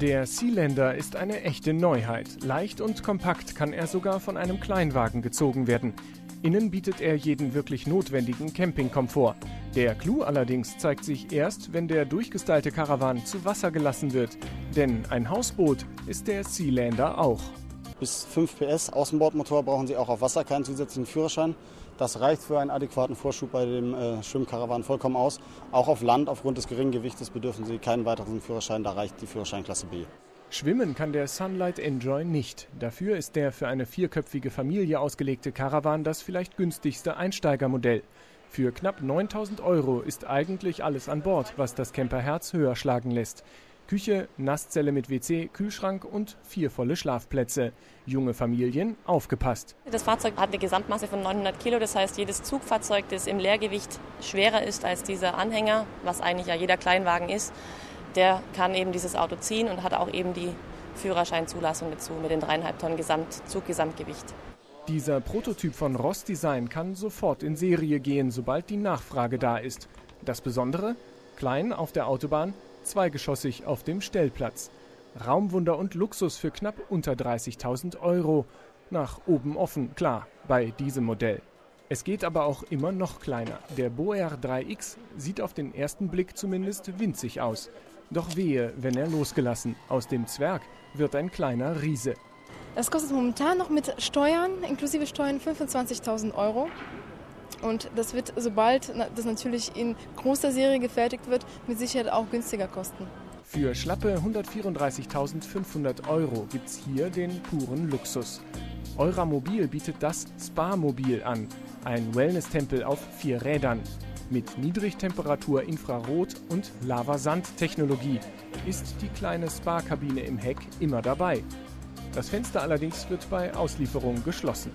Der Sealander ist eine echte Neuheit. Leicht und kompakt kann er sogar von einem Kleinwagen gezogen werden. Innen bietet er jeden wirklich notwendigen Campingkomfort. Der Clou allerdings zeigt sich erst, wenn der durchgestylte Karawan zu Wasser gelassen wird. Denn ein Hausboot ist der Sealander auch. Bis 5 PS Außenbordmotor brauchen Sie auch auf Wasser keinen zusätzlichen Führerschein. Das reicht für einen adäquaten Vorschub bei dem äh, Schwimmkarawan vollkommen aus. Auch auf Land aufgrund des geringen Gewichtes bedürfen Sie keinen weiteren Führerschein, da reicht die Führerscheinklasse B. Schwimmen kann der Sunlight Enjoy nicht. Dafür ist der für eine vierköpfige Familie ausgelegte Caravan das vielleicht günstigste Einsteigermodell. Für knapp 9000 Euro ist eigentlich alles an Bord, was das Camperherz höher schlagen lässt. Küche, Nasszelle mit WC, Kühlschrank und vier volle Schlafplätze. Junge Familien, aufgepasst. Das Fahrzeug hat eine Gesamtmasse von 900 Kilo, das heißt jedes Zugfahrzeug, das im Leergewicht schwerer ist als dieser Anhänger, was eigentlich ja jeder Kleinwagen ist, der kann eben dieses Auto ziehen und hat auch eben die Führerscheinzulassung dazu mit den dreieinhalb Tonnen Gesamt Zuggesamtgewicht. Dieser Prototyp von Ross Design kann sofort in Serie gehen, sobald die Nachfrage da ist. Das Besondere? Klein auf der Autobahn, zweigeschossig auf dem Stellplatz. Raumwunder und Luxus für knapp unter 30.000 Euro. Nach oben offen, klar, bei diesem Modell. Es geht aber auch immer noch kleiner. Der Boer 3X sieht auf den ersten Blick zumindest winzig aus. Doch wehe, wenn er losgelassen. Aus dem Zwerg wird ein kleiner Riese. Das kostet momentan noch mit Steuern, inklusive Steuern, 25.000 Euro. Und das wird, sobald das natürlich in großer Serie gefertigt wird, mit Sicherheit auch günstiger kosten. Für schlappe 134.500 Euro gibt es hier den puren Luxus. Euramobil bietet das Spa-Mobil an, ein Wellness-Tempel auf vier Rädern. Mit Niedrigtemperatur Infrarot und Lavasand-Technologie ist die kleine Spa-Kabine im Heck immer dabei. Das Fenster allerdings wird bei Auslieferung geschlossen.